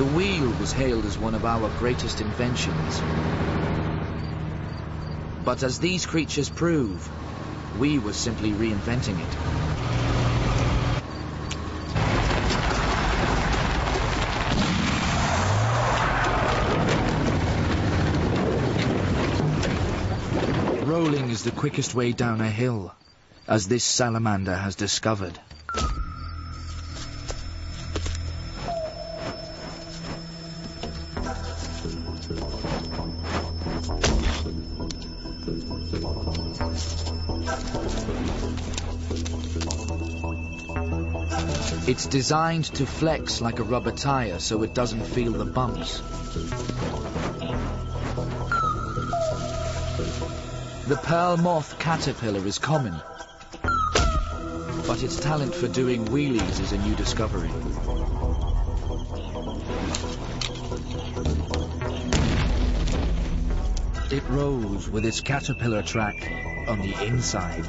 The wheel was hailed as one of our greatest inventions. But as these creatures prove, we were simply reinventing it. Rolling is the quickest way down a hill, as this salamander has discovered. It's designed to flex like a rubber tire so it doesn't feel the bumps. The pearl moth caterpillar is common, but its talent for doing wheelies is a new discovery. It rolls with its caterpillar track on the inside.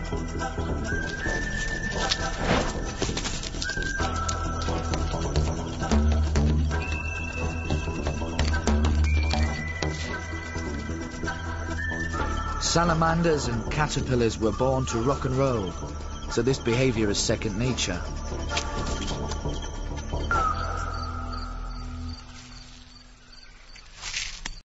Salamanders and caterpillars were born to rock and roll, so this behavior is second nature.